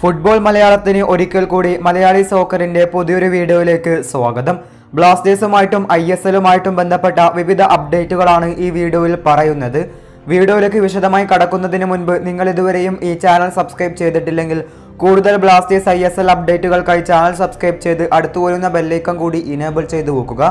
Football മലയാളത്തിന് ഒരിക്കൽ കൂടി മലയാളി സോക്കറിന്റെ പുതിയൊരു വീഡിയോയിലേക്ക് സ്വാഗതം. ബ്ലാസ്റ്റേഴ്സുമായിട്ടും ഐ എസ് എല്ലുമായിട്ടും ബന്ധപ്പെട്ട വിവിധ അപ്ഡേറ്റുകളാണ് ഈ വീഡിയോയിൽ പറയുന്നത്. വീഡിയോയിലേക്ക് വിശദമായി കടക്കുന്നതിന് മുൻപ് നിങ്ങൾ ഇതുവരെയും ഈ ചാനൽ സബ്സ്ക്രൈബ് ചെയ്തിട്ടില്ലെങ്കിൽ കൂടുതൽ ബ്ലാസ്റ്റേഴ്സ് ഐ എസ് എൽ അപ്ഡേറ്റുകൾക്കായി ചാനൽ സബ്സ്ക്രൈബ് ചെയ്ത് അടുത്തു വരുന്ന ബെല്ലൈക്കൺ കൂടി ഇനേബിൾ ചെയ്ത് വെക്കുക.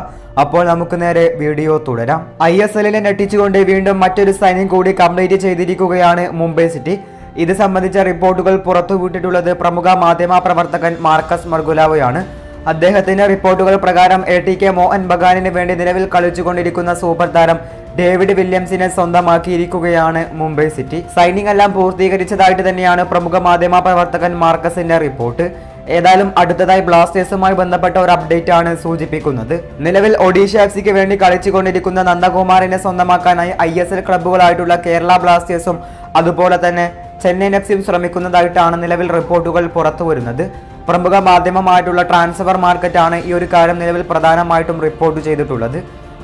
അപ്പോൾ നമുക്ക് നേരെ വീഡിയോ തുടരാം. ഐ എസ് എല്ലിനെ ഞെട്ടിച്ചുകൊണ്ട് വീണ്ടും മറ്റൊരു സൈനിങ് കൂടി കംപ്ലീറ്റ് ചെയ്തിരിക്കുകയാണ് മുംബൈ സിറ്റി. ഇത് സംബന്ധിച്ച റിപ്പോർട്ടുകൾ പുറത്തുവിട്ടിട്ടുള്ളത് പ്രമുഖ മാധ്യമ പ്രവർത്തകൻ മാർക്കസ് മർഗുലാവയാണ്. അദ്ദേഹത്തിന്റെ റിപ്പോർട്ടുകൾ പ്രകാരം എ ടി കെ മോഹൻ ബഗാനിന് വേണ്ടി നിലവിൽ കളിച്ചുകൊണ്ടിരിക്കുന്ന സൂപ്പർ താരം ഡേവിഡ് വില്യംസിനെ സ്വന്തമാക്കിയിരിക്കുകയാണ് മുംബൈ സിറ്റി. സൈനിങ് എല്ലാം പൂർത്തീകരിച്ചതായിട്ട് തന്നെയാണ് പ്രമുഖ മാധ്യമ പ്രവർത്തകൻ മാർക്കസിന്റെ റിപ്പോർട്ട്. ഏതായാലും അടുത്തതായി ബ്ലാസ്റ്റേഴ്സുമായി ബന്ധപ്പെട്ട ഒരു അപ്ഡേറ്റ് ആണ് സൂചിപ്പിക്കുന്നത്. നിലവിൽ ഒഡീഷ എഫ് സിക്ക് വേണ്ടി കളിച്ചുകൊണ്ടിരിക്കുന്ന നന്ദകുമാറിനെ സ്വന്തമാക്കാനായി ഐ എസ് എൽ ക്ലബ്ബുകളായിട്ടുള്ള കേരള ബ്ലാസ്റ്റേഴ്സും അതുപോലെ തന്നെ ചെന്നൈയിൻ എഫ് സിയും ശ്രമിക്കുന്നതായിട്ടാണ് നിലവിൽ റിപ്പോർട്ടുകൾ പുറത്തു വരുന്നത്. പ്രമുഖ മാധ്യമമായിട്ടുള്ള ട്രാൻസ്ഫർ മാർക്കറ്റാണ് ഈ ഒരു കാര്യം നിലവിൽ പ്രധാനമായിട്ടും റിപ്പോർട്ട് ചെയ്തിട്ടുള്ളത്.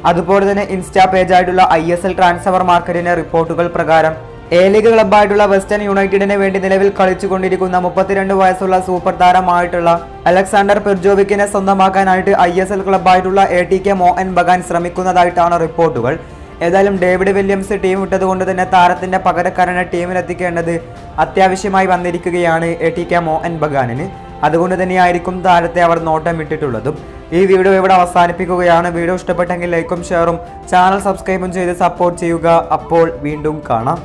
അതുപോലെ തന്നെ ഇൻസ്റ്റാ പേജായിട്ടുള്ള ഐ എസ് എൽ ട്രാൻസ്ഫർ മാർക്കറ്റിന്റെ റിപ്പോർട്ടുകൾ പ്രകാരം എ ലീഗ് ക്ലബ്ബായിട്ടുള്ള വെസ്റ്റേൺ യുണൈറ്റഡിന് വേണ്ടി നിലവിൽ കളിച്ചുകൊണ്ടിരിക്കുന്ന മുപ്പത്തിരണ്ട് വയസ്സുള്ള സൂപ്പർ താരമായിട്ടുള്ള അലക്സാണ്ടർ പെർജോവിക്കിനെ സ്വന്തമാക്കാനായിട്ട് I S L ക്ലബ്ബായിട്ടുള്ള A T K Mohan Bagan ശ്രമിക്കുന്നതായിട്ടാണ് റിപ്പോർട്ടുകൾ. ഏതായാലും ഡേവിഡ് വില്യംസ് ടീം വിട്ടതുകൊണ്ട് തന്നെ താരത്തിന്റെ പകരക്കാരനെ ടീമിലെത്തിക്കേണ്ടത് അത്യാവശ്യമായി വന്നിരിക്കുകയാണ് എ ടി കെ മോഹൻ ബഗാനിന്. അതുകൊണ്ട് തന്നെയായിരിക്കും താരത്തെ അവർ നോട്ടം ഇട്ടിട്ടുള്ളതും. ഈ വീഡിയോ ഇവിടെ അവസാനിപ്പിക്കുകയാണ്. വീഡിയോ ഇഷ്ടപ്പെട്ടെങ്കിൽ ലൈക്കും ഷെയറും ചാനൽ സബ്സ്ക്രൈബും ചെയ്ത് സപ്പോർട്ട് ചെയ്യുക. അപ്പോൾ വീണ്ടും കാണാം.